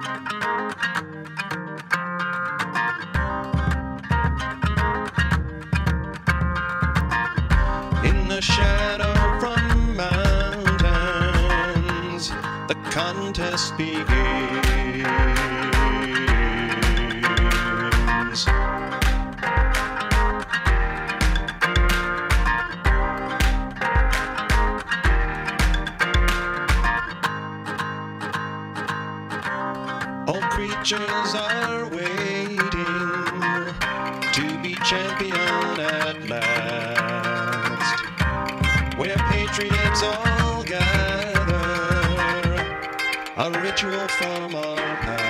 In the shadow from mountains, the contest begins. All creatures are waiting to be champion at last. Where patriots all gather, a ritual from our past.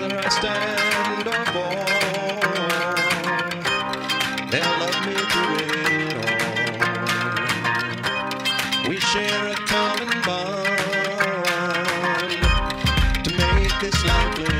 whether I stand or fall. They'll love me through it all. We share a common bond to make this life live.